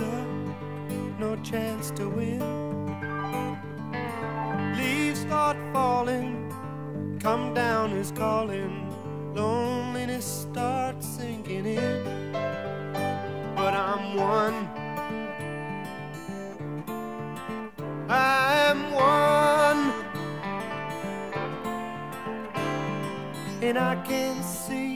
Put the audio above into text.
up, no chance to win. Leaves start falling, come down is calling. Loneliness starts sinking in. But I'm one. I'm one. And I can see